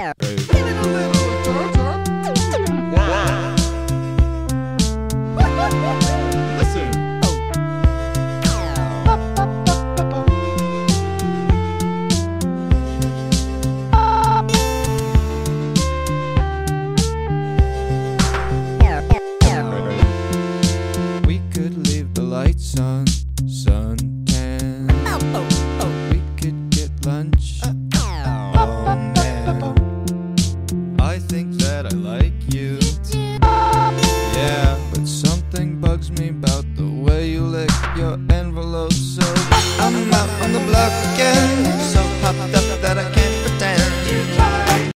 Listen. We could leave the lights on I like you. Yeah, but something bugs me about the way you lick your envelope. So I'm out on the block again.